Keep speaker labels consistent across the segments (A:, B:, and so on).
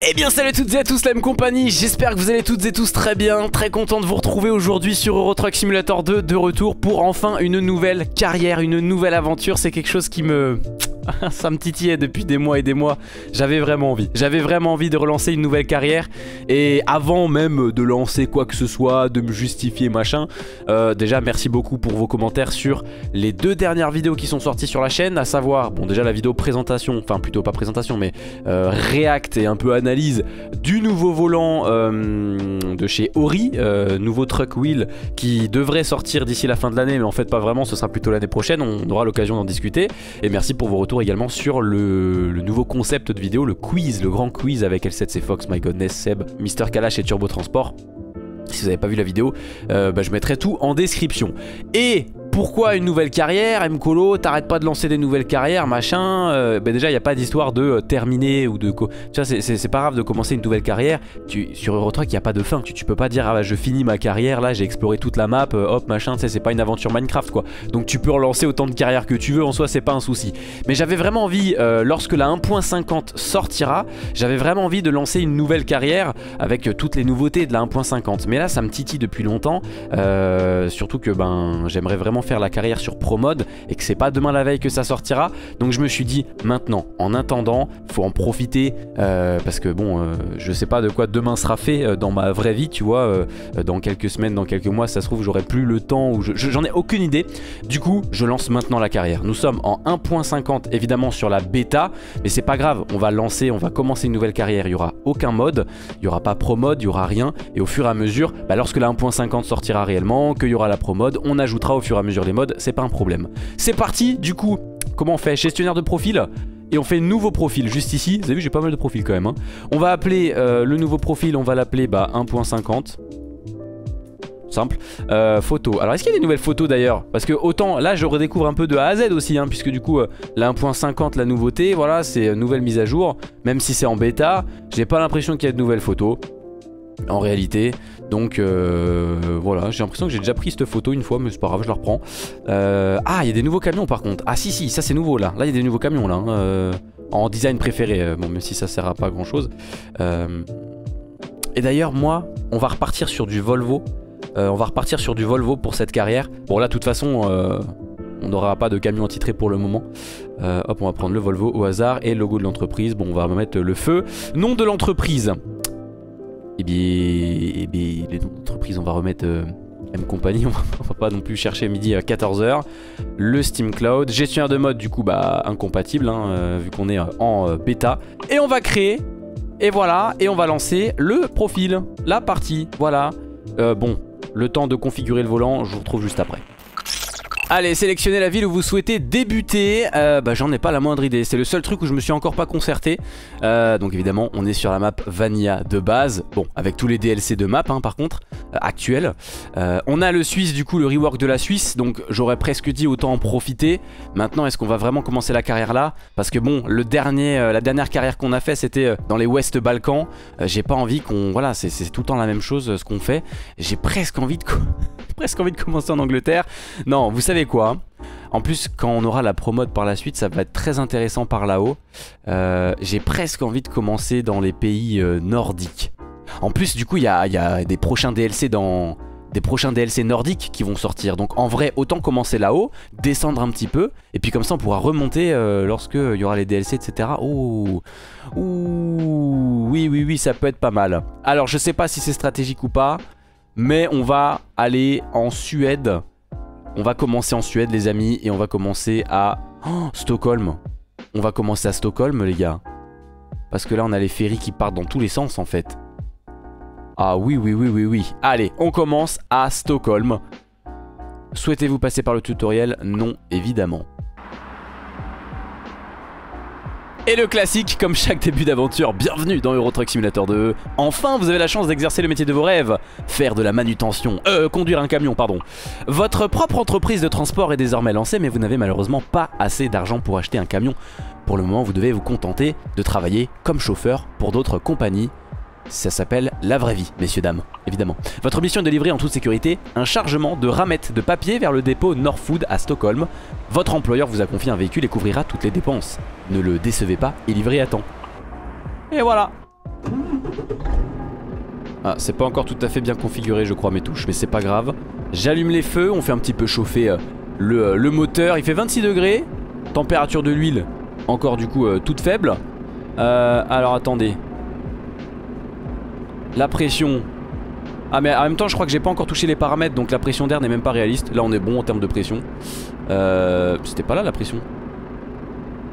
A: Eh bien salut à toutes et à tous la même compagnie, j'espère que vous allez toutes et tous très bien, très content de vous retrouver aujourd'hui sur Euro Truck Simulator 2 de retour pour enfin une nouvelle carrière, une nouvelle aventure, c'est quelque chose qui me... ça me titillait depuis des mois et des mois. J'avais vraiment envie. J'avais vraiment envie de relancer une nouvelle carrière. Et avant même de lancer quoi que ce soit, de me justifier machin, euh, déjà merci beaucoup pour vos commentaires sur les deux dernières vidéos qui sont sorties sur la chaîne. À savoir, bon déjà la vidéo présentation, enfin plutôt pas présentation mais euh, react et un peu analyse du nouveau volant euh, de chez Ori, nouveau truck wheel qui devrait sortir d'ici la fin de l'année mais en fait pas vraiment, ce sera plutôt l'année prochaine. On aura l'occasion d'en discuter. Et merci pour vos retours également sur le, nouveau concept de vidéo, le quiz, le grand quiz avec L7C Fox, My Godness, Seb, Mister Kalash et Turbo Transport. Si vous n'avez pas vu la vidéo, euh, bah, je mettrai tout en description. Et pourquoi une nouvelle carrière Mkolo, t'arrêtes pas de lancer des nouvelles carrières, machin. Euh, bah déjà, il n'y a pas d'histoire de euh, terminer ou de. Tu vois, c'est pas grave de commencer une nouvelle carrière. Sur Eurotruck, il n'y a pas de fin. Tu, tu peux pas dire, ah bah je finis ma carrière, là j'ai exploré toute la map, euh, hop, machin. Tu c'est pas une aventure Minecraft quoi. Donc tu peux relancer autant de carrières que tu veux, en soi, c'est pas un souci. Mais j'avais vraiment envie, lorsque la 1.50 sortira, j'avais vraiment envie de lancer une nouvelle carrière avec toutes les nouveautés de la 1.50. Mais là, ça me titille depuis longtemps. surtout que ben, j'aimerais vraiment faire la carrière sur Pro Mode et que c'est pas demain la veille que ça sortira. Donc je me suis dit maintenant, en attendant, faut en profiter euh, parce que bon, euh, je sais pas de quoi demain sera fait euh, dans ma vraie vie, tu vois. dans quelques semaines, dans quelques mois, ça se trouve, j'aurai plus le temps ou j'en ai aucune idée. Du coup, je lance maintenant la carrière. Nous sommes en 1.50 évidemment sur la bêta, mais c'est pas grave. On va lancer, on va commencer une nouvelle carrière. Il y aura aucun mode, il y aura pas Pro Mode, il y aura rien. Et au fur et à mesure, bah, lorsque la 1.50 sortira réellement, qu'il y aura la Pro Mode, on ajoutera au fur et à mesure les modes, c'est pas un problème. C'est parti, du coup, comment on fait? Gestionnaire de profil et on fait nouveau profil juste ici. Vous avez vu, j'ai pas mal de profils quand même. Hein. On va appeler euh, le nouveau profil, on va l'appeler bah, 1.50. Simple. Euh, photo. Alors, est-ce qu'il y a des nouvelles photos d'ailleurs? Parce que autant, là, je redécouvre un peu de A à Z aussi, hein, puisque du coup, euh, la 1.50, la nouveauté, voilà, c'est nouvelle mise à jour. Même si c'est en bêta, j'ai pas l'impression qu'il y ait de nouvelles photos en réalité. Donc euh, voilà, j'ai l'impression que j'ai déjà pris cette photo une fois, mais c'est pas grave, je la reprends. Euh, ah, il y a des nouveaux camions par contre. Ah si, si, ça c'est nouveau là. Là, il y a des nouveaux camions là. Hein, euh, en design préféré, bon, même si ça sert à pas grand chose. et d'ailleurs, moi, on va repartir sur du Volvo. on va repartir sur du Volvo pour cette carrière. Bon là, de toute façon... On n'aura pas de camion titré pour le moment. hop, on va prendre le Volvo au hasard et logo de l'entreprise. Bon, on va mettre le feu. Nom de l'entreprise. Et eh bien, eh les entreprises, on va remettre euh, M compagnie, on va, pas non plus chercher midi à 14h. Le Steam Cloud, gestionnaire de mode du coup bah incompatible hein, euh, vu qu'on est euh, en bêta. Et on va créer, et voilà, et on va lancer le profil, la partie, voilà. bon, le temps de configurer le volant, je vous retrouve juste après. Allez, sélectionnez la ville où vous souhaitez débuter. Euh, bah, j'en ai pas la moindre idée. C'est le seul truc où je me suis encore pas concerté. Euh, donc évidemment, on est sur la map Vanilla de base. Bon, avec tous les DLC de map, hein, par contre, euh, actuels. on a le Suisse, du coup, le rework de la Suisse. Donc j'aurais presque dit autant en profiter. Maintenant, est-ce qu'on va vraiment commencer la carrière là? Parce que bon, le dernier, la dernière carrière qu'on a fait, c'était dans les West Balkans. J'ai pas envie qu'on... Voilà, c'est tout le temps la même chose, ce qu'on fait. J'ai presque envie de... presque envie de commencer en Angleterre. Non, vous savez quoi? En plus, quand on aura la promode par la suite, ça va être très intéressant par là-haut. Euh, j'ai presque envie de commencer dans les pays euh, nordiques. En plus, du coup, il y a, des prochains DLC dans... Des prochains DLC nordiques qui vont sortir. Donc en vrai, autant commencer là-haut, descendre un petit peu, et puis comme ça on pourra remonter euh, lorsque il y aura les DLC, etc. Oh, Ouh, oui, oui, oui, ça peut être pas mal. Alors je sais pas si c'est stratégique ou pas. Mais on va aller en Suède. On va commencer en Suède les amis et on va commencer à oh, Stockholm. On va commencer à Stockholm les gars. Parce que là on a les ferries qui partent dans tous les sens en fait. Ah oui oui oui oui oui. Allez on commence à Stockholm. Souhaitez-vous passer par le tutoriel? Non évidemment. Et le classique, comme chaque début d'aventure, bienvenue dans Euro Truck Simulator 2. Enfin, vous avez la chance d'exercer le métier de vos rêves, faire de la manutention, euh, conduire un camion, pardon. Votre propre entreprise de transport est désormais lancée, mais vous n'avez malheureusement pas assez d'argent pour acheter un camion. Pour le moment, vous devez vous contenter de travailler comme chauffeur pour d'autres compagnies ça s'appelle la vraie vie, messieurs, dames, évidemment. Votre mission est de livrer en toute sécurité un chargement de ramettes de papier vers le dépôt Norfood à Stockholm. Votre employeur vous a confié un véhicule et couvrira toutes les dépenses. Ne le décevez pas et livrez à temps. Et voilà Ah, c'est pas encore tout à fait bien configuré, je crois, mes touches, mais c'est pas grave. J'allume les feux, on fait un petit peu chauffer euh, le, le, moteur. Il fait 26 degrés. Température de l'huile, encore du coup toute faible. alors attendez. La pression. Ah mais en même temps je crois que j'ai pas encore touché les paramètres donc la pression d'air n'est même pas réaliste. Là on est bon en termes de pression. C'était pas là la pression.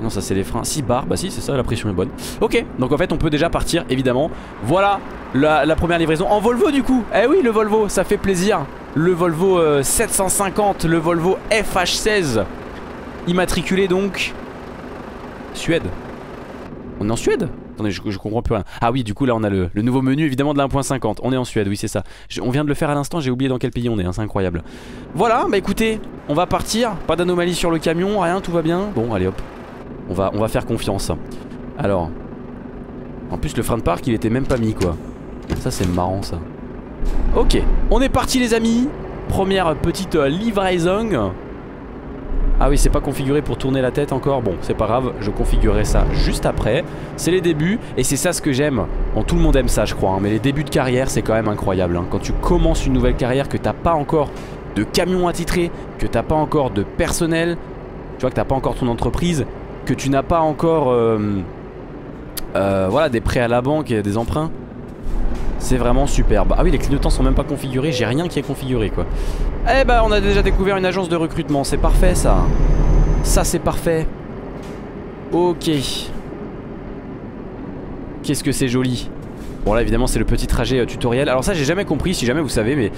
A: Non ça c'est les freins. 6 bars bah si c'est ça la pression est bonne. Ok donc en fait on peut déjà partir évidemment. Voilà la, première livraison en Volvo du coup. Eh oui le Volvo ça fait plaisir. Le Volvo 750 euh, Le Volvo FH16 Immatriculé donc Suède. On est en Suède? Attendez je, comprends plus rien Ah oui du coup là on a le, nouveau menu évidemment de la 1.50 On est en Suède oui c'est ça On vient de le faire à l'instant j'ai oublié dans quel pays on est hein, C'est incroyable Voilà bah écoutez on va partir Pas d'anomalie sur le camion rien tout va bien Bon allez hop on va, faire confiance. Alors. En plus, le frein de parc, il était même pas mis, quoi. Ça, c'est marrant, ça. Ok, on est parti, les amis. Première petite euh, livraison. Ah oui, c'est pas configuré pour tourner la tête encore. Bon, c'est pas grave, je configurerai ça juste après. C'est les débuts, et c'est ça ce que j'aime. Bon, tout le monde aime ça, je crois. Hein, mais les débuts de carrière, c'est quand même incroyable. Hein. Quand tu commences une nouvelle carrière, que t'as pas encore de camion attitré, que t'as pas encore de personnel, tu vois que t'as pas encore ton entreprise, que tu n'as pas encore euh, euh, voilà, des prêts à la banque et des emprunts. C'est vraiment superbe. Ah oui, les clignotants sont même pas configurés. J'ai rien qui est configuré, quoi. Eh bah, on a déjà découvert une agence de recrutement. C'est parfait, ça. Ça, c'est parfait. Ok. Qu'est-ce que c'est joli. Bon, là, évidemment, c'est le petit trajet euh, tutoriel. Alors ça, j'ai jamais compris, si jamais vous savez, mais...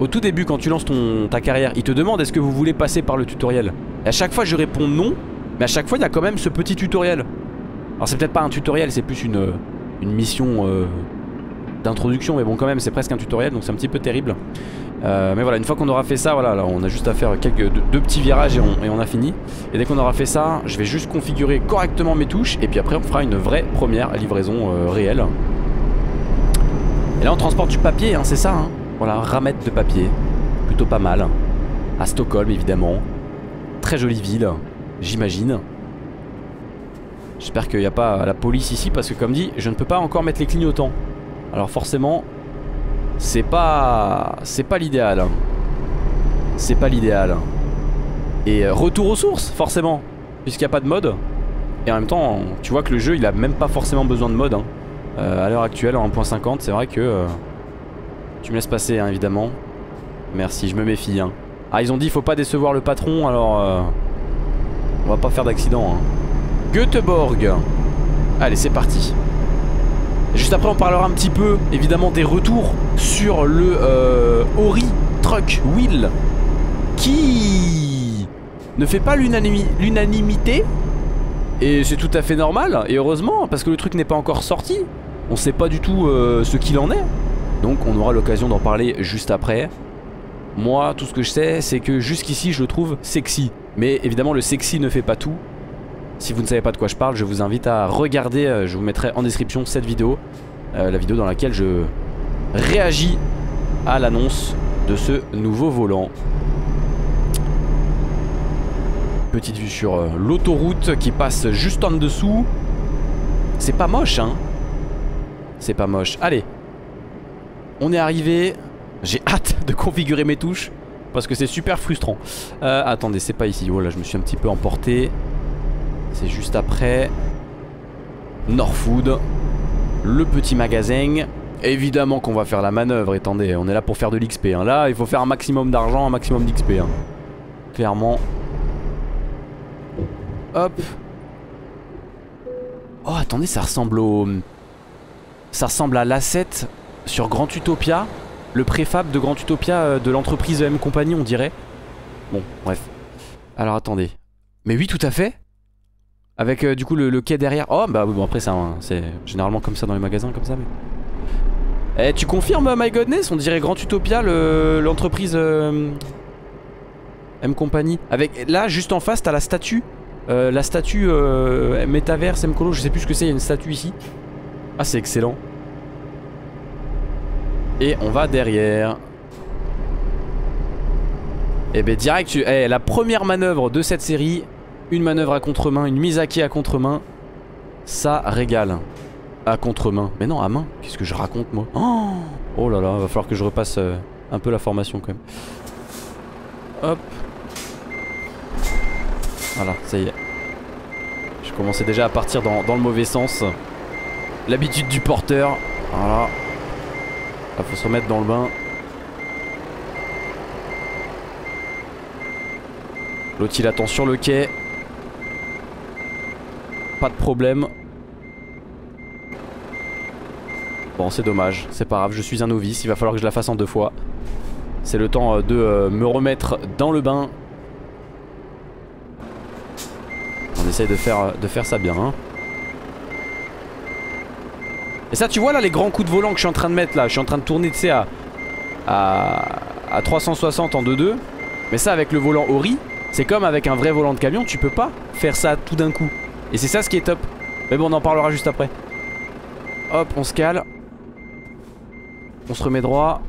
A: Au tout début, quand tu lances ton, ta carrière, il te demande est-ce que vous voulez passer par le tutoriel? Et à chaque fois, je réponds non. Mais à chaque fois il y a quand même ce petit tutoriel Alors c'est peut-être pas un tutoriel c'est plus une, une mission euh, d'introduction Mais bon quand même c'est presque un tutoriel donc c'est un petit peu terrible euh, Mais voilà une fois qu'on aura fait ça voilà là, on a juste à faire quelques deux, petits virages et on, a fini Et dès qu'on aura fait ça je vais juste configurer correctement mes touches Et puis après on fera une vraie première livraison euh, réelle Et là on transporte du papier hein, c'est ça hein. Voilà ramette de papier Plutôt pas mal À Stockholm évidemment Très jolie ville J'imagine. J'espère qu'il n'y a pas la police ici parce que comme dit, je ne peux pas encore mettre les clignotants. Alors forcément, c'est pas... C'est pas l'idéal. Hein. C'est pas l'idéal. Et euh, retour aux sources, forcément. Puisqu'il n'y a pas de mode. Et en même temps, tu vois que le jeu, il a même pas forcément besoin de mode. Hein. Euh, à l'heure actuelle, en 1.50, c'est vrai que... Euh, tu me laisses passer, hein, évidemment. Merci, je me méfie. Ah, ils ont dit, faut pas décevoir le patron, alors... On va pas faire d'accident. Göteborg. Allez, c'est parti. Juste après, on parlera un petit peu, évidemment, des retours sur le euh, Ori Truck Wheel qui ne fait pas l'unanimité. Et c'est tout à fait normal, et heureusement, parce que le truc n'est pas encore sorti. On sait pas du tout euh, ce qu'il en est. Donc on aura l'occasion d'en parler juste après. Moi, tout ce que je sais, c'est que jusqu'ici, je le trouve sexy. Mais évidemment le sexy ne fait pas tout Si vous ne savez pas de quoi je parle je vous invite à regarder euh, Je vous mettrai en description cette vidéo euh, La vidéo dans laquelle je réagis à l'annonce de ce nouveau volant Petite vue sur euh, l'autoroute qui passe juste en dessous C'est pas moche hein C'est pas moche Allez On est arrivé J'ai hâte de configurer mes touches parce que c'est super frustrant. Attendez, c'est pas ici. Oh là, je me suis un petit peu emporté. C'est juste après. Norfood. Le petit magasin. Évidemment qu'on va faire la manœuvre, attendez, on est là pour faire de l'XP. Hein. Là, il faut faire un maximum d'argent, un maximum d'XP. Hein. Clairement. Hop. Oh, attendez, ça ressemble au... Ça ressemble à l'asset sur Grand Utopia le préfab de Grand Utopia euh, de l'entreprise M Company, on dirait. Bon, bref. Alors attendez. Mais oui, tout à fait. Avec euh, du coup le, quai derrière. Oh, bah bon, après, c'est généralement comme ça dans les magasins, comme ça. Mais... Eh, tu confirmes, My Godness? On dirait Grand Utopia, l'entreprise euh, M Company. Avec, là, juste en face, t'as la statue. la statue Metaverse M Colo, je sais plus ce que c'est, il y a une statue ici. Ah, c'est excellent. Et on va derrière. Et eh ben direct, tu... Eh, la première manœuvre de cette série, une manœuvre à contre-main, une mise à quai à contre-main, ça régale. À contre-main. Mais non, à main. Qu'est-ce que je raconte moi oh, oh, là là, va falloir que je repasse euh, un peu la formation quand même. Hop. Voilà, ça y est. Je commençais déjà à partir dans, le mauvais sens. L'habitude du porteur. Voilà. Il faut se remettre dans le bain. L'autre il attend sur le quai. Pas de problème. Bon c'est dommage, c'est pas grave, je suis un novice, il va falloir que je la fasse en deux fois. C'est le temps euh, de euh, me remettre dans le bain. On essaye de faire, de faire ça bien. Hein. Et ça tu vois là les grands coups de volant que je suis en train de mettre là, je suis en train de tourner tu sais à, à, à 360 en 2-2. Mais ça avec le volant Ori, c'est comme avec un vrai volant de camion, tu peux pas faire ça tout d'un coup. Et c'est ça ce qui est top. Mais bon, on en parlera juste après. Hop, on se cale. On se remet droit.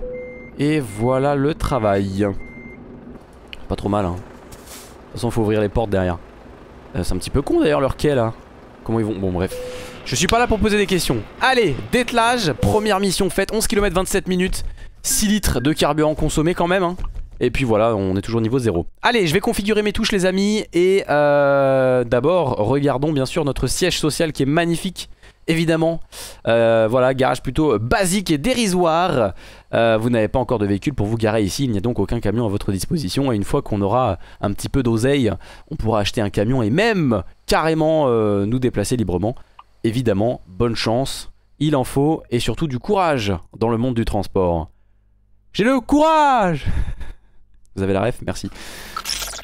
A: Et voilà le travail. Pas trop mal, hein. De toute façon, faut ouvrir les portes derrière. Euh, c'est un petit peu con d'ailleurs leur quai là. Comment ils vont? Bon, bref. Je suis pas là pour poser des questions. Allez, dételage. Première mission faite. 11 km 27 minutes. 6 litres de carburant consommé quand même. Hein. Et puis voilà, on est toujours niveau 0. Allez, je vais configurer mes touches les amis. Et euh, d'abord, regardons bien sûr notre siège social qui est magnifique. Évidemment, euh, voilà, garage plutôt basique et dérisoire. Euh, vous n'avez pas encore de véhicule pour vous garer ici, il n'y a donc aucun camion à votre disposition. Et une fois qu'on aura un petit peu d'oseille, on pourra acheter un camion et même carrément euh, nous déplacer librement. Évidemment, bonne chance, il en faut et surtout du courage dans le monde du transport. J'ai le courage Vous avez la ref Merci.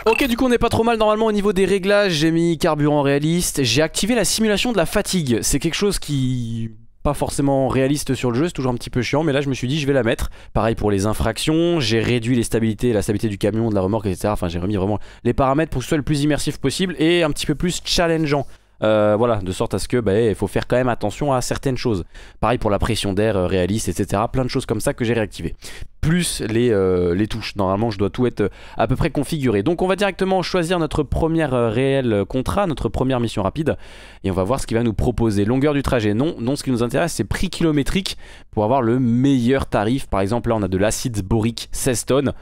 A: Ok du coup on n'est pas trop mal normalement au niveau des réglages J'ai mis carburant réaliste J'ai activé la simulation de la fatigue C'est quelque chose qui pas forcément réaliste sur le jeu, c'est toujours un petit peu chiant, mais là je me suis dit je vais la mettre. Pareil pour les infractions, j'ai réduit les stabilités, la stabilité du camion, de la remorque, etc. Enfin j'ai remis vraiment les paramètres pour que ce soit le plus immersif possible et un petit peu plus challengeant. Euh, voilà, de sorte à ce que bah, il faut faire quand même attention à certaines choses. Pareil pour la pression d'air euh, réaliste, etc. Plein de choses comme ça que j'ai réactivé. Plus les, euh, les, touches. Normalement, je dois tout être à peu près configuré. Donc, on va directement choisir notre première réel contrat, notre première mission rapide. Et on va voir ce qu'il va nous proposer. Longueur du trajet, non. Non, ce qui nous intéresse, c'est prix kilométrique pour avoir le meilleur tarif. Par exemple, là, on a de l'acide borique 16 tonnes.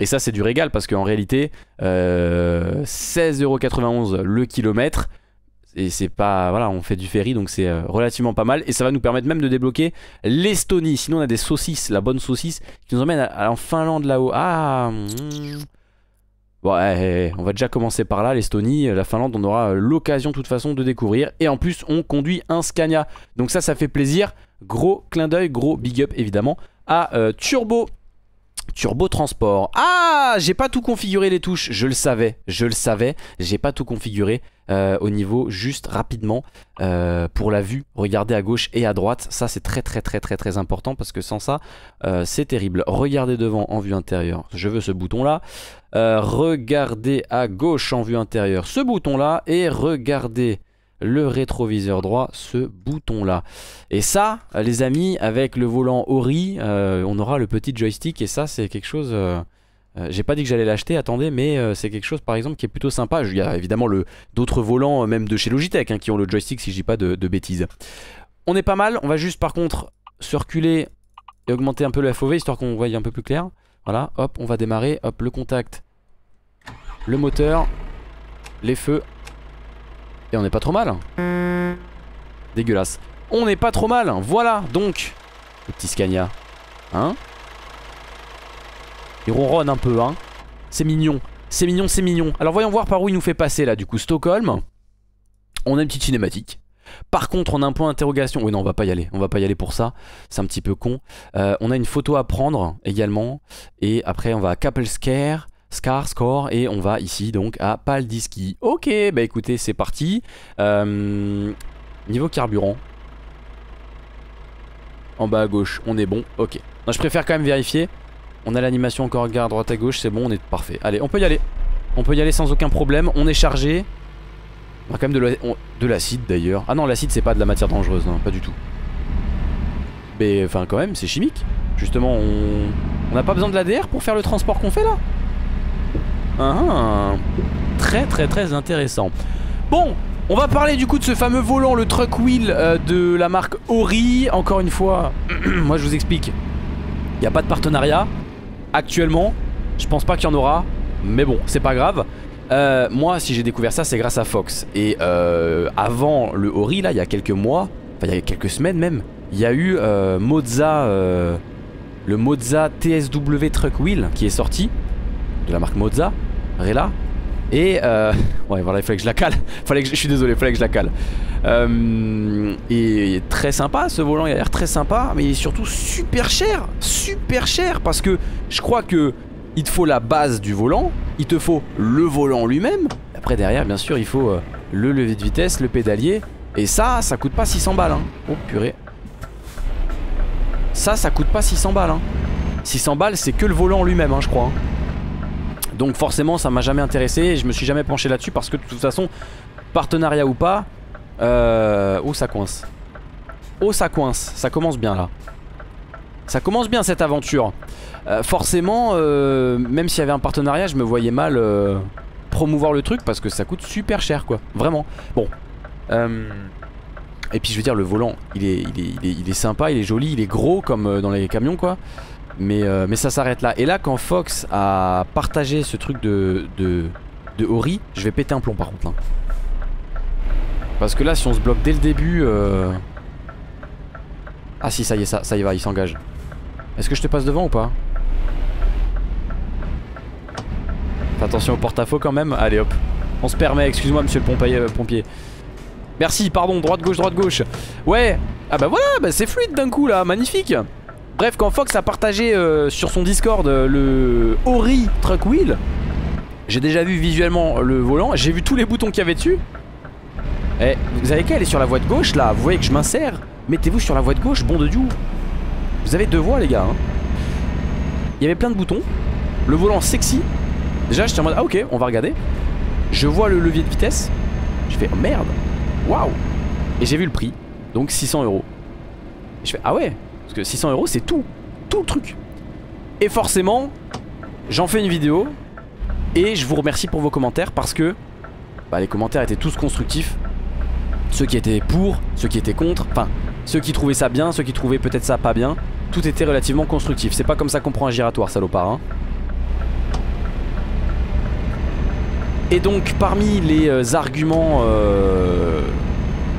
A: Et ça, c'est du régal parce qu'en réalité, 16,91€ le kilomètre et c'est pas voilà on fait du ferry donc c'est euh, relativement pas mal. Et ça va nous permettre même de débloquer l'Estonie. Sinon on a des saucisses la bonne saucisse qui nous emmène en Finlande là-haut. Ah hmm. bon on va déjà commencer par là l'Estonie la Finlande. On aura euh, l'occasion de toute façon de découvrir. Et en plus on conduit un Scania. Donc ça ça fait plaisir. Gros clin d'œil gros big up évidemment à euh, Turbo Turbo Transport. Ah, j'ai pas tout configuré les touches. Je le savais, je le savais. J'ai pas tout configuré euh, au niveau juste rapidement euh, pour la vue. Regardez à gauche et à droite. Ça, c'est très très très très très important parce que sans ça, euh, c'est terrible. Regardez devant en vue intérieure. Je veux ce bouton-là. regardez à gauche en vue intérieure ce bouton-là et regardez le rétroviseur droit, ce bouton là. Et ça, les amis, avec le volant Ori, euh, on aura le petit joystick et ça c'est quelque chose... Euh, euh, j'ai pas dit que j'allais l'acheter, attendez, mais c'est quelque chose par exemple qui est plutôt sympa. Il y a évidemment d'autres volants, même de chez Logitech, hein, qui ont le joystick si je dis pas de, de, bêtises. On est pas mal, on va juste par contre se reculer et augmenter un peu le FOV histoire qu'on voie un peu plus clair. Voilà, hop, on va démarrer, hop, le contact, le moteur, les feux, on n'est pas trop mal. Dégueulasse. On n'est pas trop mal. Voilà, donc. Le petit Scania. Hein Il ronronne un peu, hein. C'est mignon. C'est mignon, c'est mignon. Alors voyons voir par où il nous fait passer là, du coup. Stockholm. On a une petite cinématique. Par contre, on a un point d'interrogation. Oui, non, on va pas y aller. On va pas y aller pour ça. C'est un petit peu con. Euh, on a une photo à prendre également. Et après, on va à Capelskare. Scar Score et on va ici donc à Paldiski. Ok, bah écoutez, c'est parti. Euh, niveau carburant. En bas à gauche, on est bon. Ok. je préfère quand même vérifier. On a l'animation encore à droite à gauche, c'est bon, on est parfait. Allez, on peut y aller. On peut y aller sans aucun problème. On est chargé. On a quand même de l'acide d'ailleurs. Ah non, l'acide c'est pas de la matière dangereuse, non, pas du tout. Mais enfin quand même, c'est chimique. Justement. On n'a pas besoin de l'ADR pour faire le transport qu'on fait là? Ah, très très très intéressant. Bon, On va parler du coup de ce fameux volant, le truck wheel euh, de la marque Ori. Encore une fois, moi je vous explique. Il n'y a pas de partenariat. Actuellement, je pense pas qu'il y en aura. Mais bon, c'est pas grave. Euh, moi, si j'ai découvert ça, c'est grâce à Fox. Et euh, avant le Ori, là, il y a quelques mois, enfin il y a quelques semaines même, il y a eu Moza, le Moza TSW Truck Wheel qui est sorti de la marque Moza, Rela. Et euh, ouais, voilà, il fallait que je la cale. fallait que je, je suis désolé, il fallait que je la cale. Euh, et très sympa ce volant, il a l'air très sympa, mais il est surtout super cher, super cher parce que je crois que il te faut la base du volant, il te faut le volant lui-même. Après derrière, bien sûr, il faut euh, le levier de vitesse, le pédalier. Et ça, ça coûte pas 600 balles. Hein. Oh purée. Ça, ça coûte pas 600 balles. Hein. 600 balles, c'est que le volant lui-même, hein, je crois. hein. Donc forcément, ça m'a jamais intéressé. Et je me suis jamais penché là-dessus parce que de toute façon, partenariat ou pas, euh... oh ça coince. Oh ça coince. Ça commence bien là. Ça commence bien cette aventure. Euh, forcément, euh, même s'il y avait un partenariat, je me voyais mal promouvoir le truc parce que ça coûte super cher quoi. Vraiment. Bon. Et puis je veux dire, le volant, il est, il, est, il, est, il est sympa, il est joli, il est gros comme dans les camions quoi. Mais, euh, mais ça s'arrête là. Et là, quand Fox a partagé ce truc de, de, de Ori, je vais péter un plomb par contre. là. Parce que là, si on se bloque dès le début. euh, Ah si, ça y est, ça, ça y va, il s'engage. Est-ce que je te passe devant ou pas? Fais attention au porte-à-faux quand même. Allez hop. On se permet, excuse-moi monsieur le pompier. euh, pompier. Merci, pardon, droite gauche, droite gauche. Ouais. Ah bah voilà, bah c'est fluide d'un coup là, magnifique. Bref, quand Fox a partagé euh, sur son Discord euh, le Ori Truck Wheel, j'ai déjà vu visuellement le volant, j'ai vu tous les boutons qu'il y avait dessus. Eh, vous avez qu'à aller sur la voie de gauche là, vous voyez que je m'insère. Mettez-vous sur la voie de gauche, bon de Dieu. Vous avez deux voies les gars. hein. Il y avait plein de boutons. Le volant sexy. Déjà j'étais en mode ah ok on va regarder. Je vois le levier de vitesse. Je fais oh merde. Waouh. Et j'ai vu le prix. Donc 600 euros. Et je fais ah ouais. Parce que 600 euros c'est tout. Tout le truc. Et forcément j'en fais une vidéo. Et je vous remercie pour vos commentaires parce que bah, les commentaires étaient tous constructifs. Ceux qui étaient pour, ceux qui étaient contre. Enfin ceux qui trouvaient ça bien, ceux qui trouvaient peut-être ça pas bien. Tout était relativement constructif. C'est pas comme ça qu'on prend un giratoire salopard. Hein. Et donc parmi les euh, arguments euh,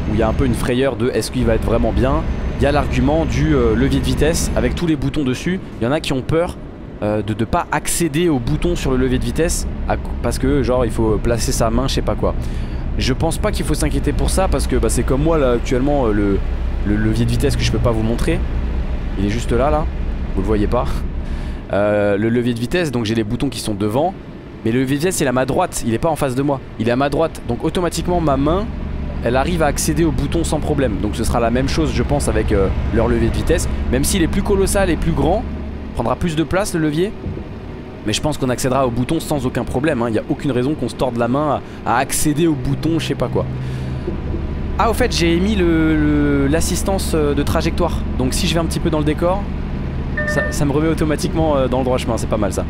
A: où il y a un peu une frayeur de est-ce qu'il va être vraiment bien, il y a l'argument du euh, levier de vitesse avec tous les boutons dessus. Il y en a qui ont peur euh, de ne pas accéder aux boutons sur le levier de vitesse parce que genre il faut placer sa main, je sais pas quoi. Je pense pas qu'il faut s'inquiéter pour ça parce que bah, c'est comme moi là actuellement euh, le, le levier de vitesse que je peux pas vous montrer. Il est juste là là, vous le voyez pas. Le levier de vitesse, donc j'ai les boutons qui sont devant. Mais le levier de vitesse il est à ma droite, il est pas en face de moi. Il est à ma droite. Donc automatiquement ma main, elle arrive à accéder au bouton sans problème. Donc ce sera la même chose je pense avec euh, leur levier de vitesse. Même s'il est plus colossal et plus grand, prendra plus de place le levier. Mais je pense qu'on accédera au bouton sans aucun problème. hein. Il n'y a aucune raison qu'on se torde la main à, accéder au bouton, je sais pas quoi. Ah au fait j'ai mis le- le- l'assistance euh, de trajectoire. Donc si je vais un petit peu dans le décor, ça, me remet automatiquement euh, dans le droit chemin, c'est pas mal ça.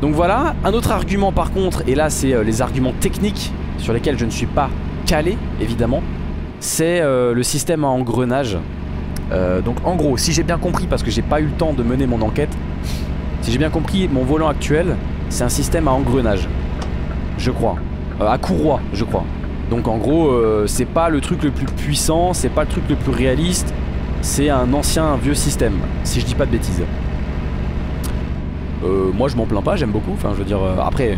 A: Donc voilà, un autre argument par contre, et là c'est les arguments techniques sur lesquels je ne suis pas calé évidemment, c'est euh, le système à engrenage. Euh, donc en gros, si j'ai bien compris, parce que j'ai pas eu le temps de mener mon enquête, si j'ai bien compris, mon volant actuel, c'est un système à engrenage. Je crois. Euh, à courroie, je crois. Donc en gros, c'est pas le truc le plus puissant, c'est pas le truc le plus réaliste, c'est un ancien vieux système, si je dis pas de bêtises. Moi je m'en plains pas, j'aime beaucoup. Enfin, je veux dire, après,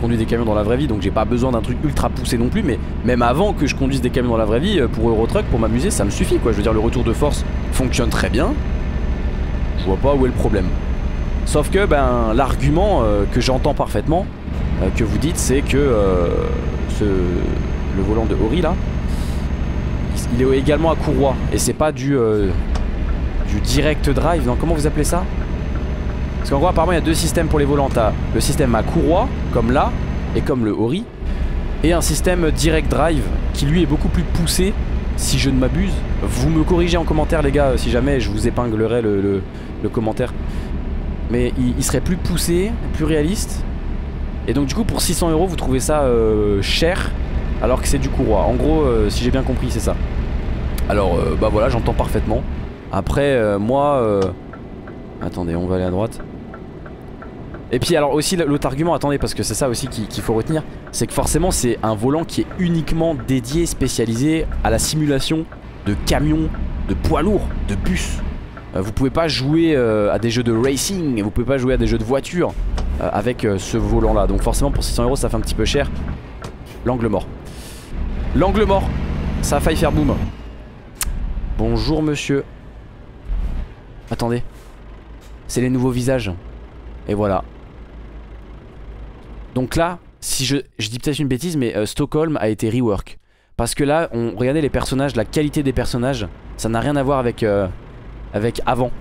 A: conduis des camions dans la vraie vie, donc j'ai pas besoin d'un truc ultra poussé non plus. Mais même avant que je conduise des camions dans la vraie vie, euh, pour Eurotruck, pour m'amuser, ça me suffit quoi. Je veux dire, le retour de force fonctionne très bien. Je vois pas où est le problème. Sauf que, ben, l'argument euh, que j'entends parfaitement, euh, que vous dites, c'est que ce, le volant de Ori là, il est également à courroie et c'est pas du du direct drive. Non, comment vous appelez ça? Parce qu'en gros, apparemment, il y a deux systèmes pour les volants. Le système à courroie, comme là, et comme le Ori, et un système direct drive qui lui est beaucoup plus poussé, si je ne m'abuse. Vous me corrigez en commentaire, les gars, si jamais je vous épinglerai le, commentaire. Mais il, serait plus poussé, plus réaliste. Et donc, du coup, pour 600 euros, vous trouvez ça euh, cher alors que c'est du courroie. En gros, euh, si j'ai bien compris, c'est ça. Alors, euh, bah voilà, j'entends parfaitement. Après, moi... Attendez, on va aller à droite. Et puis alors aussi l'autre argument, attendez parce que c'est ça aussi qu'il faut retenir, c'est que forcément c'est un volant qui est uniquement dédié, spécialisé à la simulation de camions, de poids lourds, de bus. vous pouvez pas jouer à des jeux de racing, vous pouvez pas jouer à des jeux de voiture avec ce volant là. Donc forcément pour 600 euros ça fait un petit peu cher. L'angle mort. L'angle mort. Ça a failli faire boum. Bonjour monsieur. Attendez. C'est les nouveaux visages. Et voilà. Donc là, si je, je dis peut-être une bêtise, mais euh, Stockholm a été rework. Parce que là, on regardait les personnages, la qualité des personnages, ça n'a rien à voir avec, euh, avec avant.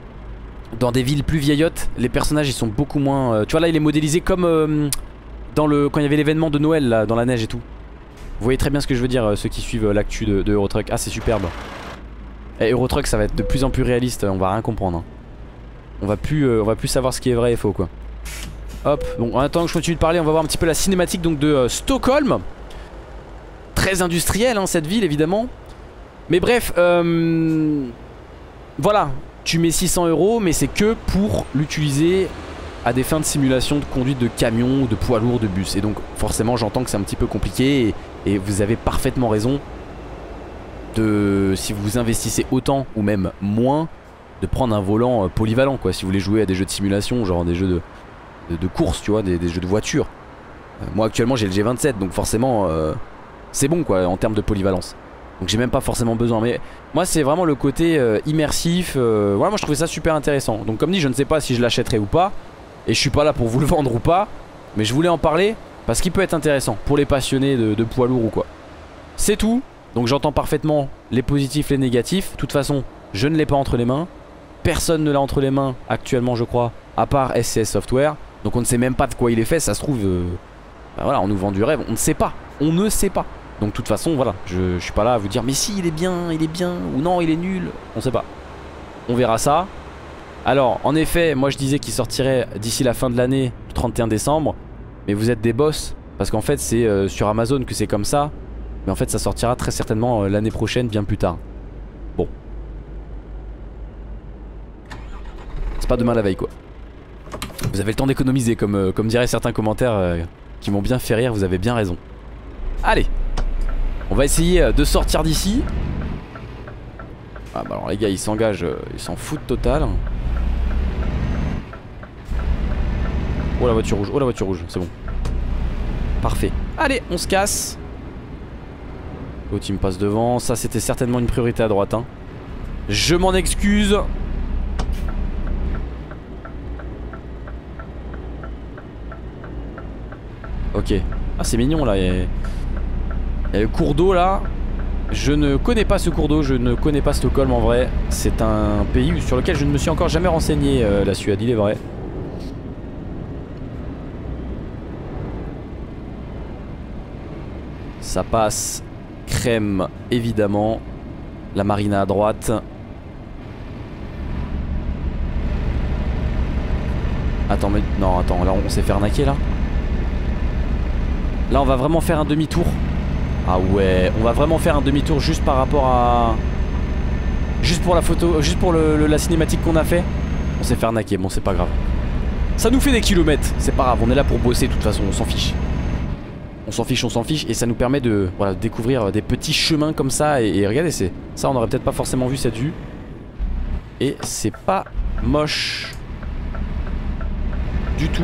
A: Dans des villes plus vieillottes, les personnages ils sont beaucoup moins... Euh, tu vois là, il est modélisé comme dans le quand il y avait l'événement de Noël là, dans la neige et tout. Vous voyez très bien ce que je veux dire, ceux qui suivent l'actu de, Eurotruck. Ah, c'est superbe. Et Eurotruck, ça va être de plus en plus réaliste, on va rien comprendre. Hein. On va plus, on va plus savoir ce qui est vrai et faux, quoi. Hop, bon, en attendant que je continue de parler, on va voir un petit peu la cinématique donc de Stockholm. Très industrielle, hein, cette ville, évidemment. Mais bref, voilà, tu mets 600 euros, mais c'est que pour l'utiliser à des fins de simulation de conduite de camion, de poids lourd, de bus. Et donc forcément j'entends que c'est un petit peu compliqué et, vous avez parfaitement raison de, si vous investissez autant ou même moins, de prendre un volant euh, polyvalent quoi. Si vous voulez jouer à des jeux de simulation, genre des jeux de, de, course, tu vois, des, jeux de voiture. Euh, moi actuellement j'ai le G27 donc forcément euh, c'est bon quoi en termes de polyvalence. Donc j'ai même pas forcément besoin. Mais moi c'est vraiment le côté immersif Voilà moi je trouvais ça super intéressant. Donc comme dit je ne sais pas si je l'achèterai ou pas et je suis pas là pour vous le vendre ou pas Mais je voulais en parler parce qu'il peut être intéressant Pour les passionnés de, poids lourd ou quoi. C'est tout. Donc j'entends parfaitement les positifs, les négatifs. De toute façon je ne l'ai pas entre les mains. Personne ne l'a entre les mains actuellement je crois À part SCS Software Donc on ne sait même pas de quoi il est fait Ça se trouve euh, bah voilà on nous vend du rêve On ne sait pas On ne sait pas donc de toute façon voilà je, suis pas là à vous dire Mais si il est bien, il est bien Ou non il est nul On sait pas On verra ça alors, en effet, moi je disais qu'il sortirait d'ici la fin de l'année, le 31 décembre. Mais vous êtes des boss. Parce qu'en fait, c'est euh, sur Amazon que c'est comme ça. Mais en fait, ça sortira très certainement euh, l'année prochaine, bien plus tard. Bon. C'est pas demain la veille, quoi. Vous avez le temps d'économiser, comme, euh, comme diraient certains commentaires qui m'ont bien fait rire. Vous avez bien raison. Allez. On va essayer de sortir d'ici. Ah bah alors les gars, ils s'engagent, ils s'en foutent total. Oh la voiture rouge, oh la voiture rouge, c'est bon. Parfait. Allez, on se casse. L'autre il me passe devant. Ça c'était certainement une priorité à droite. Hein. Je m'en excuse. Ah c'est mignon là. Il cours d'eau là. Je ne connais pas ce cours d'eau, je ne connais pas Stockholm en vrai. C'est un pays sur lequel je ne me suis encore jamais renseigné, euh, la Suède, il est vrai. Ça passe. Crème, évidemment. La marina à droite. Attends, mais... Non, attends, là on s'est fait arnaquer, là. Là, on va vraiment faire un demi-tour. Ah ouais, on va vraiment faire un demi-tour juste par rapport à... Juste pour la photo, juste pour la cinématique qu'on a fait. On s'est fait arnaquer, bon c'est pas grave. Ça nous fait des kilomètres, c'est pas grave, on est là pour bosser de toute façon, on s'en fiche on s'en fiche, on s'en fiche, et ça nous permet de découvrir des petits chemins comme ça, et, regardez, c'est ça on aurait peut-être pas forcément vu cette vue, et c'est pas moche du tout.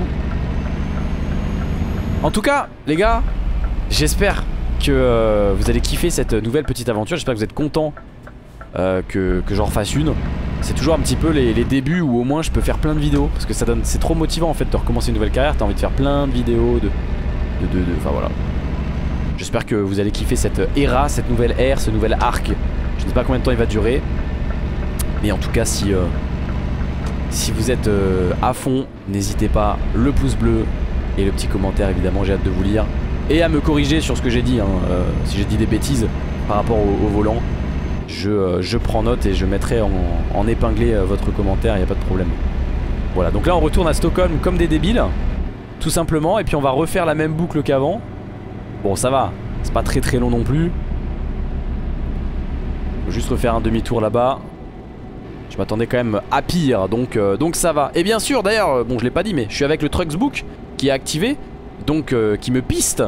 A: En tout cas, les gars, j'espère que euh, vous allez kiffer cette nouvelle petite aventure, j'espère que vous êtes contents euh, que, j'en refasse une. C'est toujours un petit peu les, débuts où au moins je peux faire plein de vidéos parce que ça donne c'est trop motivant en fait de recommencer une nouvelle carrière, t'as envie de faire plein de vidéos, de, de, enfin voilà. J'espère que vous allez kiffer cette era, cette nouvelle ère, ce nouvel arc. Je ne sais pas combien de temps il va durer. Mais en tout cas, si, euh, si vous êtes à fond, n'hésitez pas, le pouce bleu et le petit commentaire évidemment, j'ai hâte de vous lire. Et à me corriger sur ce que j'ai dit, hein, euh, si j'ai dit des bêtises par rapport au, volant. Je, je, prends note et je mettrai en, épinglé votre commentaire, il n'y a pas de problème. Voilà, donc là on retourne à Stockholm comme des débiles tout simplement et puis on va refaire la même boucle qu'avant bon ça va C'est pas très très long non plus. Faut juste refaire un demi-tour là-bas. Je m'attendais quand même à pire, donc, euh, ça va. Et bien sûr, d'ailleurs, euh, bon je l'ai pas dit, mais je suis avec le Trucksbook qui est activé, donc euh, qui me piste.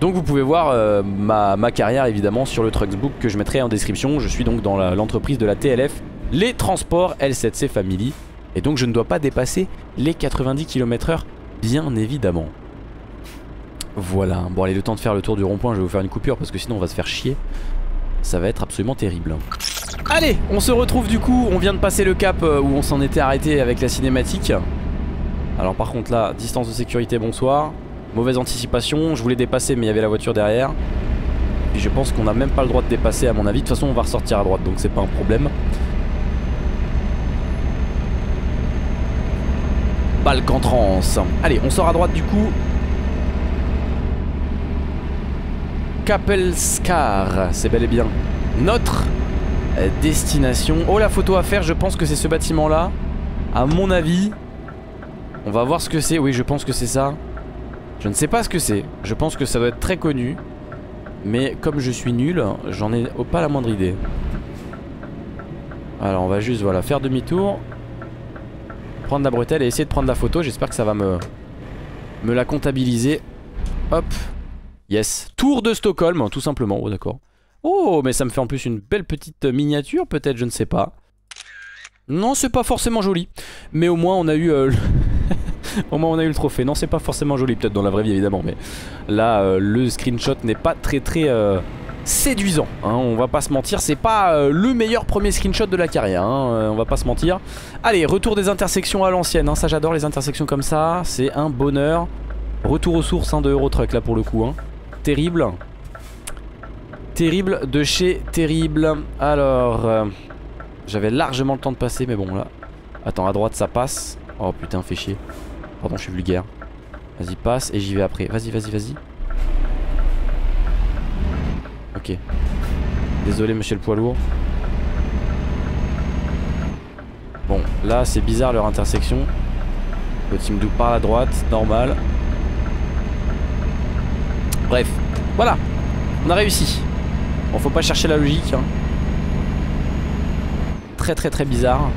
A: Donc vous pouvez voir ma, ma, carrière évidemment sur le Trucksbook que je mettrai en description. Je suis donc dans l'entreprise de la TLF, les transports L7C Family. Et donc je ne dois pas dépasser les 90 km h bien évidemment. Voilà, bon allez le temps de faire le tour du rond-point, je vais vous faire une coupure parce que sinon on va se faire chier. Ça va être absolument terrible. Allez, on se retrouve du coup, on vient de passer le cap euh, où on s'en était arrêté avec la cinématique. Alors par contre là, distance de sécurité, bonsoir. Mauvaise anticipation, je voulais dépasser mais il y avait la voiture derrière. Puis je pense qu'on n'a même pas le droit de dépasser à mon avis. De toute façon on va ressortir à droite donc c'est pas un problème. Balcantrans. Allez, on sort à droite du coup. Kapelskar, c'est bel et bien notre destination. Oh la photo à faire, je pense que c'est ce bâtiment là. À mon avis, on va voir ce que c'est. Oui, je pense que c'est ça. Je ne sais pas ce que c'est. Je pense que ça doit être très connu. Mais comme je suis nul, j'en ai pas la moindre idée. Alors on va juste voilà faire demi-tour prendre la bretelle et essayer de prendre la photo. J'espère que ça va me, me la comptabiliser. Hop. Yes. Tour de Stockholm, tout simplement. Oh, d'accord. Oh, mais ça me fait en plus une belle petite miniature, peut-être, je ne sais pas. Non, c'est pas forcément joli. Mais au moins, on a eu... Euh, au moins, on a eu le trophée. Non, c'est pas forcément joli, peut-être dans la vraie vie, évidemment. Mais là, euh, le screenshot n'est pas très, très... Euh, séduisant, hein, on va pas se mentir, c'est pas euh, le meilleur premier screenshot de la carrière, hein, on va pas se mentir. Allez, retour des intersections à l'ancienne, hein, ça j'adore les intersections comme ça, c'est un bonheur. Retour aux sources de Eurotruck là pour le coup, terrible. Terrible de chez terrible. Alors, j'avais largement le temps de passer, mais bon là. Attends, à droite ça passe. Oh putain, fait chier. Pardon, je suis vulgaire. Vas-y, passe et j'y vais après. Vas-y, vas-y, vas-y. Ok. Désolé monsieur le poids lourd. Bon, là c'est bizarre leur intersection. Le team do par la droite, normal. Bref, voilà. On a réussi. Bon, faut pas chercher la logique. Hein. Très très très bizarre.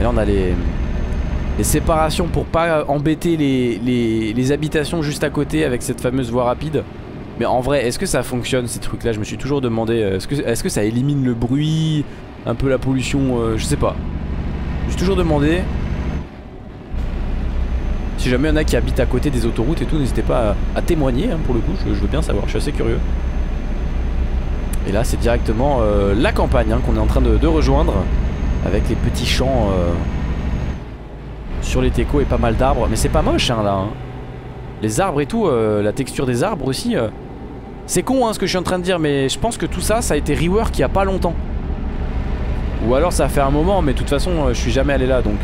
A: Et là on a les, séparations pour pas embêter les, habitations juste à côté avec cette fameuse voie rapide. Mais en vrai, est-ce que ça fonctionne ces trucs là Je me suis toujours demandé, euh, est-ce que, est que ça élimine le bruit, un peu la pollution, euh, je sais pas. Je me suis toujours demandé. Si jamais il y en a qui habitent à côté des autoroutes et tout, n'hésitez pas à, témoigner hein, pour le coup, je, veux bien savoir, je suis assez curieux. Et là c'est directement euh, la campagne hein, qu'on est en train de, rejoindre avec les petits champs sur les techos et pas mal d'arbres. Mais c'est pas moche hein, là. Hein. Les arbres et tout, euh, la texture des arbres aussi. Euh. C'est con hein, ce que je suis en train de dire, mais je pense que tout ça, ça a été rework il y a pas longtemps. Ou alors ça a fait un moment, mais de toute façon, euh, je suis jamais allé là donc.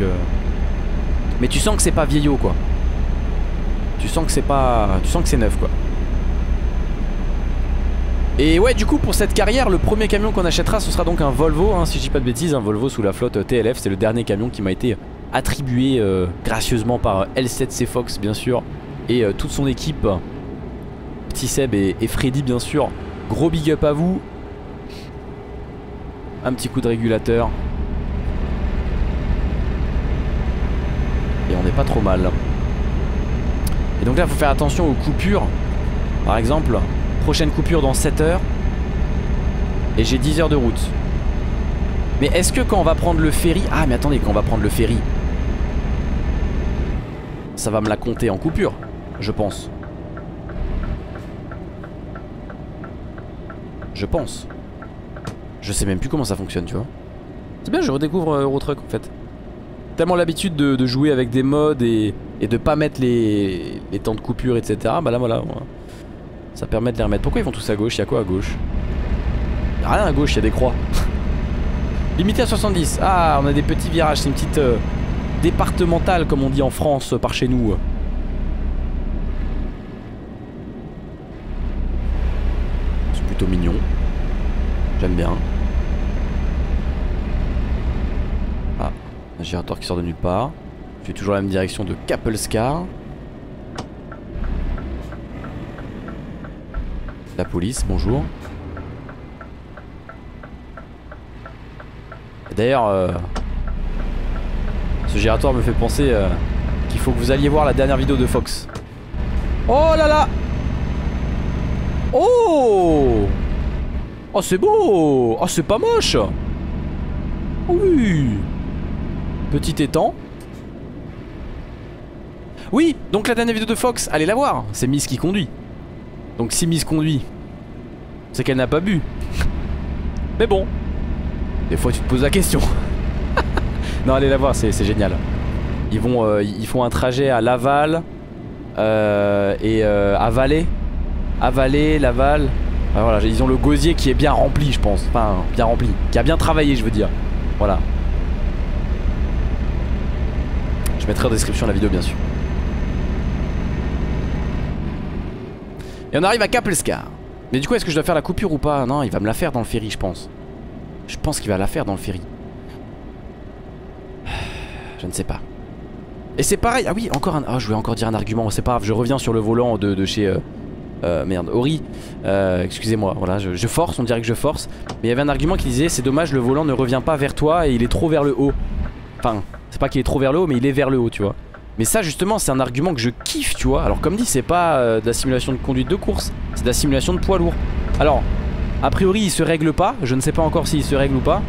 A: Mais tu sens que c'est pas vieillot quoi. Tu sens que c'est pas. Tu sens que c'est neuf quoi. Et ouais du coup pour cette carrière le premier camion qu'on achètera ce sera donc un Volvo si je dis pas de bêtises un Volvo sous la flotte TLF c'est le dernier camion qui m'a été attribué euh, gracieusement par L7C Fox bien sûr et euh, toute son équipe Petit Seb et, Freddy bien sûr. Gros big up à vous. Un petit coup de régulateur. Et on n'est pas trop mal. Et donc là il faut faire attention aux coupures. Par exemple Prochaine coupure dans 7 heures Et j'ai 10 heures de route mais est-ce que quand on va prendre le ferry Ah mais attendez quand on va prendre le ferry ça va me la compter en coupure, je pense. Je pense. Je sais même plus comment ça fonctionne, tu vois. C'est bien, je redécouvre euh, Eurotruck en fait. Tellement l'habitude de, jouer avec des modes et, de pas mettre les, temps de coupure, etc. Bah là, voilà. Ça permet de les remettre. Pourquoi ils vont tous à gauche? Il y a quoi à gauche? Y'a rien à gauche, il y a des croix. Limité à 70. Ah, on a des petits virages, c'est une petite... Euh, départementale comme on dit en France par chez nous. C'est plutôt mignon. J'aime bien. Ah, un gérateur qui sort de nulle part. Je suis toujours la même direction de Kapelskar. La police, bonjour. D'ailleurs, euh, ce giratoire me fait penser euh, qu'il faut que vous alliez voir la dernière vidéo de Fox. Oh là là Oh Oh c'est beau Oh c'est pas moche Oui Petit étang. Oui, donc la dernière vidéo de Fox, allez la voir, c'est Miss qui conduit. Donc si Miss conduit, c'est qu'elle n'a pas bu. Mais bon, des fois tu te poses la question. non, allez la voir, c'est génial. Euh, ils font un trajet à Laval euh, et euh, à Valais. À Valais, Laval. Ah, voilà, ils ont le gosier qui est bien rempli, je pense. Enfin, bien rempli, qui a bien travaillé, je veux dire. Voilà. Je mettrai en description la vidéo, bien sûr. On arrive à Kapleskar. Mais du coup, est-ce que je dois faire la coupure ou pas? Non, il va me la faire dans le ferry, je pense. Je pense qu'il va la faire dans le ferry. Je ne sais pas. Et c'est pareil. Ah oui, encore un. Ah, je voulais encore dire un argument. C'est pas grave. Je reviens sur le volant de, chez. Euh, euh, merde, Ori. Euh, excusez-moi. Voilà, je, force. On dirait que je force. Mais il y avait un argument qui disait c'est dommage, le volant ne revient pas vers toi et il est trop vers le haut. Enfin, c'est pas qu'il est trop vers le haut, mais il est vers le haut, tu vois. Mais ça, justement, c'est un argument que je kiffe, tu vois. Alors, comme dit, c'est pas de la simulation de conduite de course, c'est de la simulation de poids lourd. Alors, a priori il se règle pas, je ne sais pas encore s'il se règle ou pas.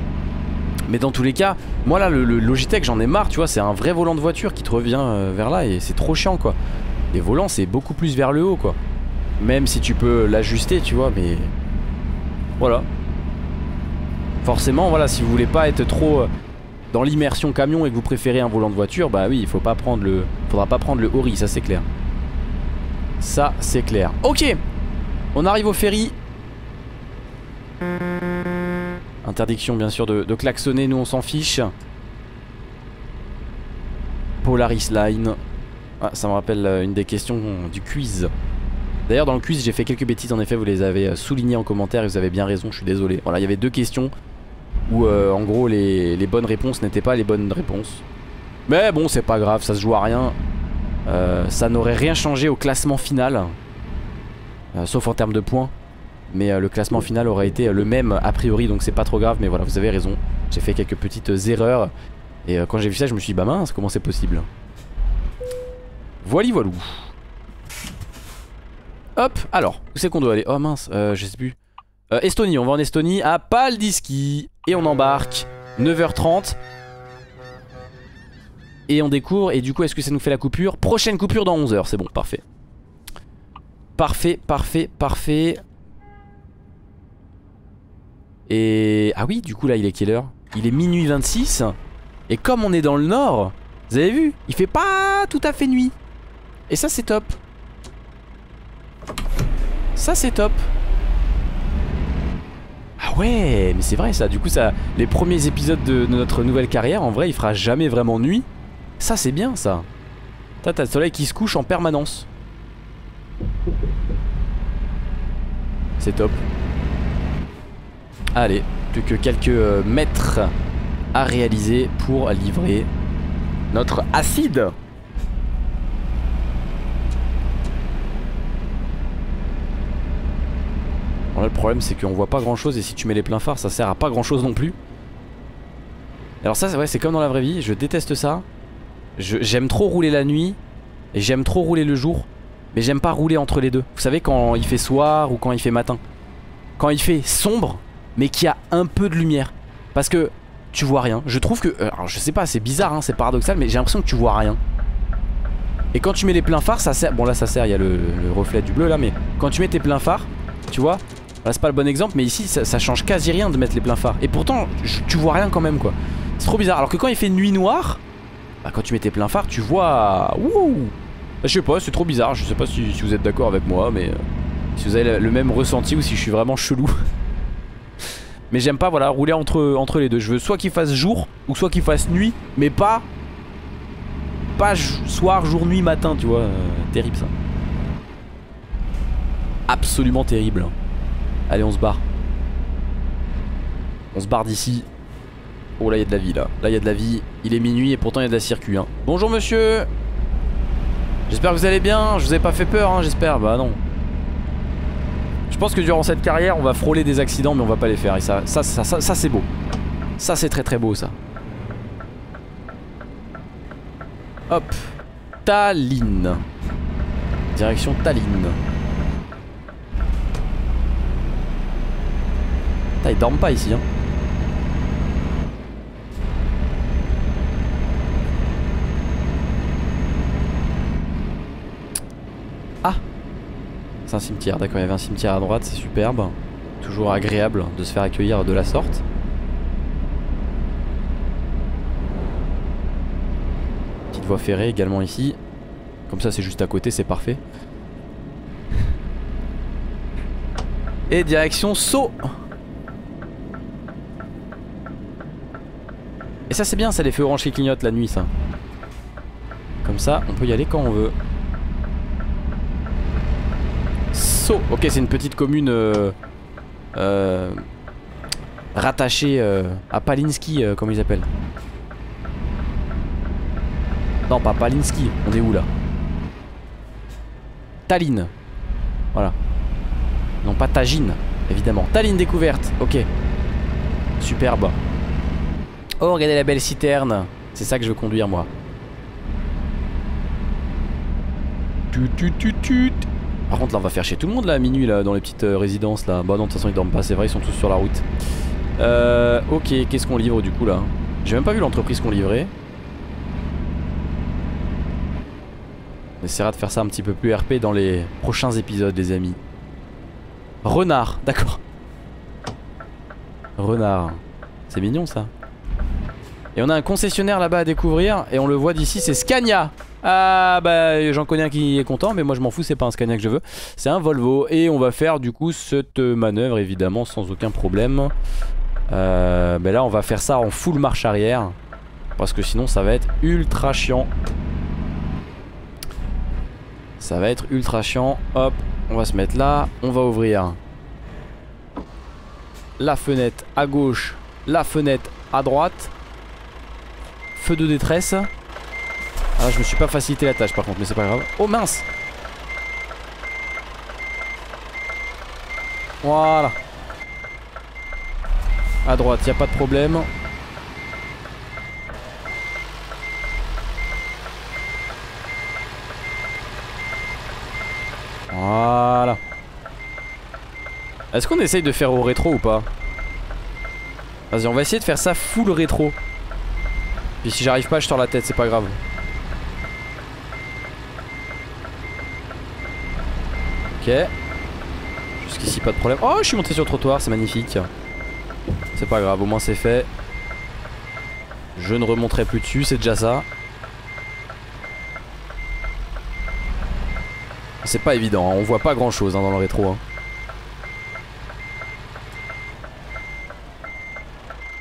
A: Mais dans tous les cas, moi là le, Logitech j'en ai marre tu vois. C'est un vrai volant de voiture qui te revient euh, vers là et c'est trop chiant quoi. Les volants c'est beaucoup plus vers le haut quoi. Même si tu peux l'ajuster tu vois mais Voilà. Forcément voilà si vous voulez pas être trop euh, dans l'immersion camion et que vous préférez un volant de voiture Bah oui il faut pas prendre le Faudra pas prendre le Ori ça c'est clair Ça c'est clair Ok On arrive au ferry Interdiction bien sûr de, klaxonner, nous on s'en fiche. Polaris Line. Ah, ça me rappelle euh, une des questions du quiz. D'ailleurs dans le quiz j'ai fait quelques bêtises en effet, vous les avez euh, soulignées en commentaire et vous avez bien raison, je suis désolé. Voilà, il y avait deux questions où euh, en gros les, bonnes réponses n'étaient pas les bonnes réponses. Mais bon c'est pas grave, ça se joue à rien. ça n'aurait rien changé au classement final. sauf en termes de points. Mais euh, le classement final aurait été le même a priori donc c'est pas trop grave mais voilà vous avez raison J'ai fait quelques petites erreurs Et euh, quand j'ai vu ça je me suis dit bah mince comment c'est possible? Voili voilou Hop alors où c'est qu'on doit aller? Oh mince euh, je sais plus Estonie on va en Estonie à Paldiski Et on embarque. 9h30 Et on découvre et du coup est-ce que ça nous fait la coupure? Prochaine coupure dans 11h c'est bon parfait. Parfait parfait parfait. Et... Ah oui, du coup là il est quelle heure? Il est minuit 26 Et comme on est dans le nord Vous avez vu Il fait pas tout à fait nuit. Et ça c'est top. Ça c'est top Ah ouais Mais c'est vrai ça. Du coup ça Les premiers épisodes de notre nouvelle carrière En vrai il fera jamais vraiment nuit. Ça c'est bien ça. T'as le soleil qui se couche en permanence. C'est top. Allez, plus que quelques euh, mètres à réaliser pour livrer notre acide. Le problème c'est qu'on voit pas grand chose et si tu mets les pleins phares ça sert à pas grand chose non plus. Alors ça ouais, c'est comme dans la vraie vie, je déteste ça. J'aime trop rouler la nuit et j'aime trop rouler le jour. Mais j'aime pas rouler entre les deux. Vous savez quand il fait soir ou quand il fait matin. Quand il fait sombre, mais qui a un peu de lumière. Parce que tu vois rien. Je trouve que... Euh, alors je sais pas, c'est bizarre, hein, c'est paradoxal, mais j'ai l'impression que tu vois rien. Et quand tu mets les pleins phares, ça sert... Bon là ça sert, il y a le, reflet du bleu là, mais quand tu mets tes pleins phares, tu vois... Là c'est pas le bon exemple, mais ici ça, change quasi rien de mettre les pleins phares. Et pourtant, tu vois rien quand même quoi. C'est trop bizarre. Alors que quand il fait nuit noire, bah, quand tu mets tes pleins phares, tu vois... Wouh bah, Je sais pas, c'est trop bizarre. Je sais pas si, vous êtes d'accord avec moi, mais... Euh, si vous avez le même ressenti ou si je suis vraiment chelou. Mais j'aime pas voilà rouler entre, entre les deux Je veux soit qu'il fasse jour ou soit qu'il fasse nuit Mais pas Pas soir, jour, nuit, matin tu vois euh, Terrible ça Absolument terrible Allez on se barre On se barre d'ici Oh là il y a de la vie là Là il y a de la vie Il est minuit et pourtant il y a de la circuit hein. Bonjour monsieur J'espère que vous allez bien Je vous ai pas fait peur hein j'espère Bah non Je pense que durant cette carrière, on va frôler des accidents, mais on va pas les faire. Et ça, ça, ça, ça, ça c'est beau. Ça, c'est très très beau, ça. Hop. Tallinn. Direction Tallinn. Putain, ils dorment pas ici, hein. Ah C'est un cimetière, d'accord, il y avait un cimetière à droite, c'est superbe. Toujours agréable de se faire accueillir de la sorte. Petite voie ferrée également ici. Comme ça c'est juste à côté, c'est parfait. Et direction saut Et ça c'est bien, ça les feux orange qui clignotent la nuit ça. Comme ça, on peut y aller quand on veut. Saut Ok, c'est une petite commune euh, euh, rattachée euh, à Palinski, comme ils appellent? Non, pas Palinski, on est où là? Tallinn. Voilà. Non, pas Tagine, évidemment. Tallinn découverte, ok. Superbe. Oh, regardez la belle citerne. C'est ça que je veux conduire, moi. Tut, tut, tut, tut. Par contre, là, on va faire chez tout le monde, là, à minuit, là, dans les petites euh, résidences, là. Bah non, de toute façon, ils dorment pas, c'est vrai, ils sont tous sur la route. Euh, ok, qu'est-ce qu'on livre, du coup, là? J'ai même pas vu l'entreprise qu'on livrait. On essaiera de faire ça un petit peu plus RP dans les prochains épisodes, les amis. Renard, d'accord. Renard. C'est mignon, ça. Et on a un concessionnaire là-bas à découvrir et on le voit d'ici, c'est Scania. Ah bah j'en connais un qui est content mais moi je m'en fous, c'est pas un Scania que je veux. C'est un Volvo et on va faire du coup cette manœuvre évidemment sans aucun problème. Bah là on va faire ça en full marche arrière parce que sinon ça va être ultra chiant. Ça va être ultra chiant. Hop, on va se mettre là, on va ouvrir la fenêtre à gauche, la fenêtre à droite feu de détresse. Ah, je me suis pas facilité la tâche par contre, mais c'est pas grave. Oh mince Voilà. À droite, y a pas de problème. Voilà. Est-ce qu'on essaye de faire au rétro ou pas? Vas-y, on va essayer de faire ça full rétro. Si j'arrive pas je sors la tête c'est pas grave. Ok. Jusqu'ici pas de problème. Oh je suis monté sur le trottoir c'est magnifique. C'est pas grave au moins c'est fait. Je ne remonterai plus dessus c'est déjà ça. C'est pas évident hein. on voit pas grand chose hein, dans le rétro hein.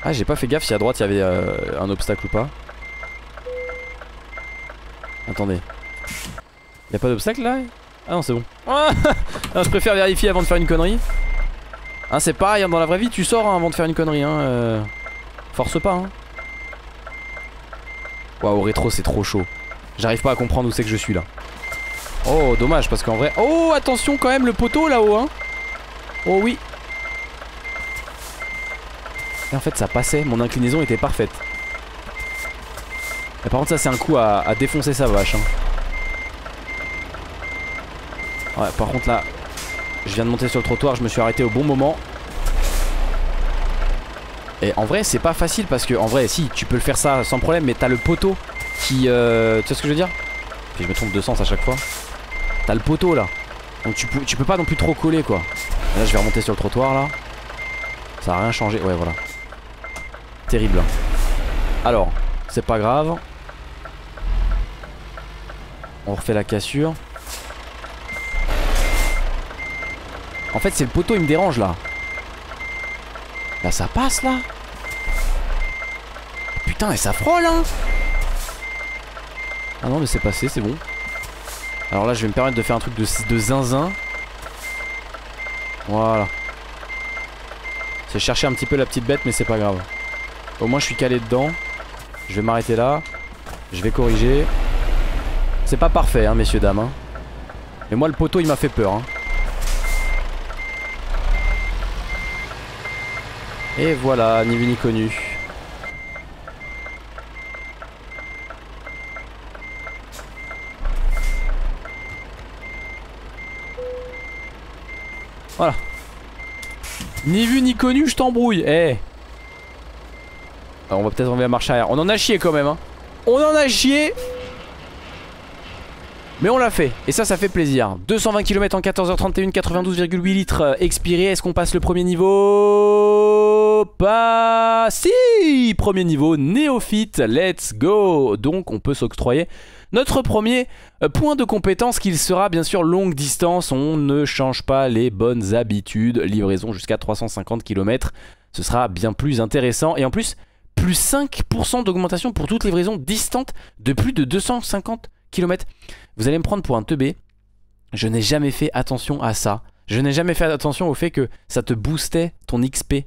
A: Ah j'ai pas fait gaffe si à droite il y avait euh, un obstacle ou pas. Attendez. Y'a pas d'obstacle là? Ah non c'est bon. Je préfère vérifier avant de faire une connerie. Hein c'est pareil hein, dans la vraie vie tu sors hein, avant de faire une connerie hein euh... Force pas hein. Waouh rétro c'est trop chaud. J'arrive pas à comprendre où c'est que je suis là. Oh dommage parce qu'en vrai Oh attention quand même le poteau là-haut hein. Oh oui et en fait ça passait, mon inclinaison était parfaite. Et par contre ça c'est un coup à, défoncer sa vache. Hein. Ouais par contre là, je viens de monter sur le trottoir, je me suis arrêté au bon moment. Et en vrai c'est pas facile parce que en vrai si tu peux le faire ça sans problème mais t'as le poteau qui... Euh, tu sais ce que je veux dire? Puis je me trompe de sens à chaque fois. T'as le poteau là. Donc tu peux, tu peux pas non plus trop coller quoi. là je vais remonter sur le trottoir là. Ça a rien changé. Ouais voilà. Terrible. Alors, c'est pas grave. On refait la cassure. En fait, c'est le poteau, il me dérange là. Là, ça passe là. Putain, et ça frôle hein. Ah non, mais c'est passé, c'est bon. Alors là, je vais me permettre de faire un truc de, de zinzin. Voilà. C'est chercher un petit peu la petite bête, mais c'est pas grave. Au moins je suis calé dedans. Je vais m'arrêter là. Je vais corriger. C'est pas parfait, hein, messieurs, dames. Hein. Mais moi, le poteau, il m'a fait peur. Hein. Et voilà, ni vu ni connu. Voilà. Ni vu ni connu, je t'embrouille. Eh. On va peut-être enlever la marche arrière. On en a chié quand même. Hein. On en a chié. Mais on l'a fait, et ça, ça fait plaisir 220 km en 14h31, 92,8 litres euh, expirés Est-ce qu'on passe le premier niveau? Pas... Si Premier niveau, néophyte, let's go Donc on peut s'octroyer notre premier euh, point de compétence qu'il sera bien sûr longue distance. On ne change pas les bonnes habitudes, livraison jusqu'à 350 km. Ce sera bien plus intéressant, et en plus, plus 5% d'augmentation pour toute livraison distante de plus de 250 km. Vous allez me prendre pour un teubé. Je n'ai jamais fait attention à ça. Je n'ai jamais fait attention au fait que ça te boostait ton XP.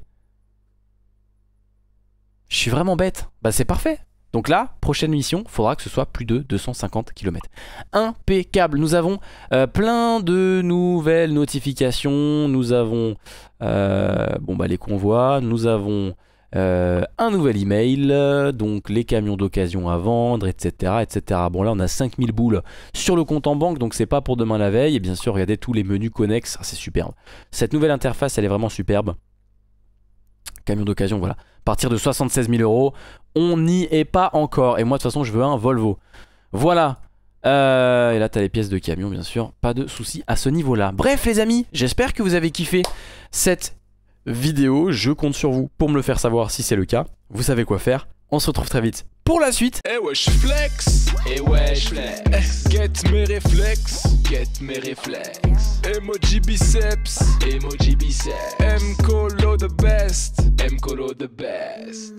A: Je suis vraiment bête. Bah c'est parfait. Donc là, prochaine mission, faudra que ce soit plus de 250 km. Impeccable. Nous avons euh, plein de nouvelles notifications. Nous avons euh, bon bah les convois. Nous avons euh, un nouvel email, donc les camions d'occasion à vendre, etc., etc. Bon là on a 5000 boules sur le compte en banque, donc c'est pas pour demain la veille. Et bien sûr regardez tous les menus connexes, ah, c'est superbe. Cette nouvelle interface elle est vraiment superbe. Camion d'occasion, voilà. À partir de 76 000 euros, on n'y est pas encore. Et moi de toute façon je veux un Volvo. Voilà. Euh, et là t'as les pièces de camion bien sûr, pas de soucis à ce niveau là. Bref les amis, j'espère que vous avez kiffé cette vidéo. Je compte sur vous pour me le faire savoir si c'est le cas. Vous savez quoi faire. On se retrouve très vite pour la suite.
B: Eh wesh flex, eh wesh flex. Get mes réflexes, get mes réflexes. Emoji biceps, emoji biceps. M colo the best, M colo the best.